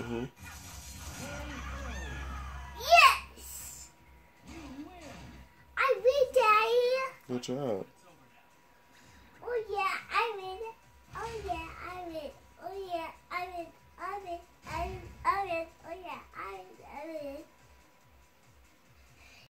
Mm -hmm. Yes! I read, Daddy. Good job. Oh, yeah.